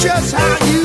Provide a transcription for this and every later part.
just how you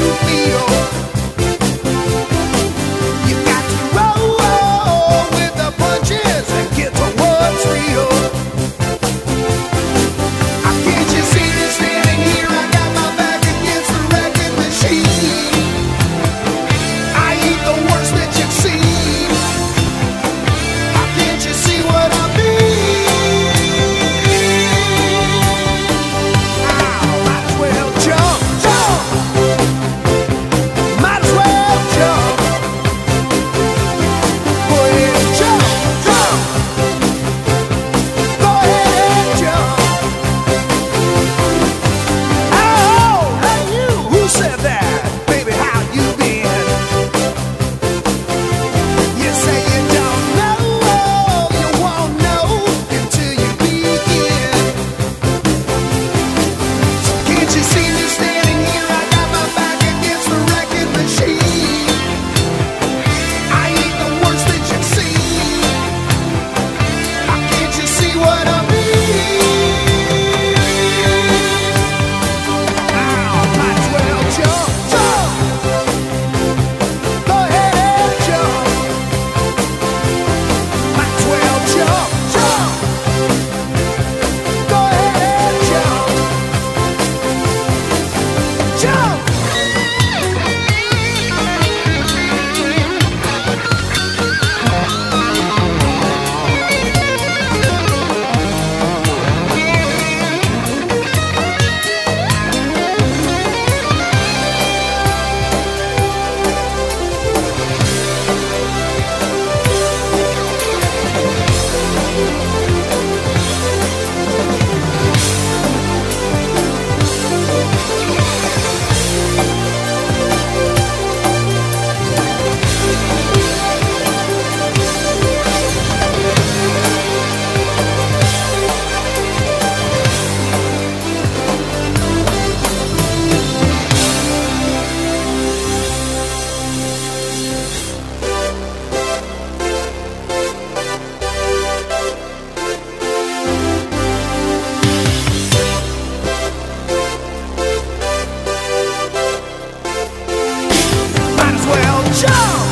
show!